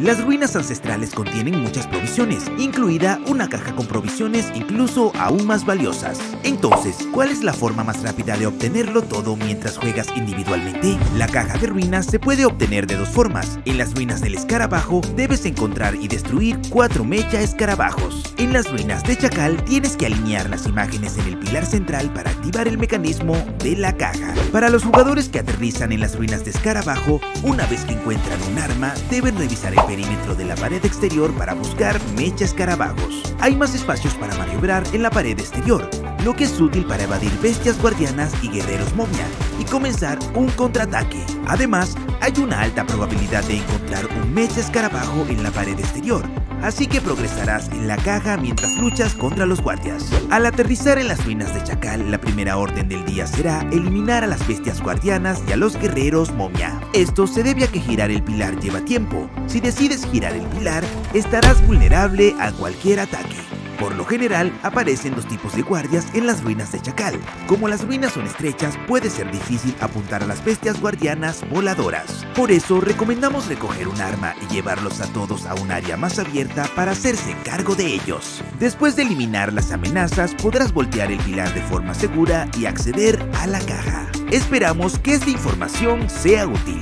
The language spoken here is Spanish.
Las ruinas ancestrales contienen muchas provisiones, incluida una caja con provisiones incluso aún más valiosas. Entonces, ¿cuál es la forma más rápida de obtenerlo todo mientras juegas individualmente? La caja de ruinas se puede obtener de dos formas. En las ruinas del escarabajo debes encontrar y destruir cuatro mecha escarabajos. En las ruinas de Chacal tienes que alinear las imágenes en el pilar central para activar el mecanismo de la caja. Para los jugadores que aterrizan en las ruinas de escarabajo, una vez que encuentran un arma, deben revisar el perímetro de la pared exterior para buscar mecha escarabajos. Hay más espacios para maniobrar en la pared exterior, lo que es útil para evadir bestias guardianas y guerreros momia y comenzar un contraataque. Además, hay una alta probabilidad de encontrar un mecha escarabajo en la pared exterior, así que progresarás en la caja mientras luchas contra los guardias. Al aterrizar en las ruinas de Chacal, la primera orden del día será eliminar a las bestias guardianas y a los guerreros momia. Esto se debe a que girar el pilar lleva tiempo. Si decides girar el pilar, estarás vulnerable a cualquier ataque. Por lo general, aparecen dos tipos de guardias en las ruinas de Chacal. Como las ruinas son estrechas, puede ser difícil apuntar a las bestias guardianas voladoras. Por eso, recomendamos recoger un arma y llevarlos a todos a un área más abierta para hacerse cargo de ellos. Después de eliminar las amenazas, podrás voltear el pilar de forma segura y acceder a la caja. Esperamos que esta información sea útil.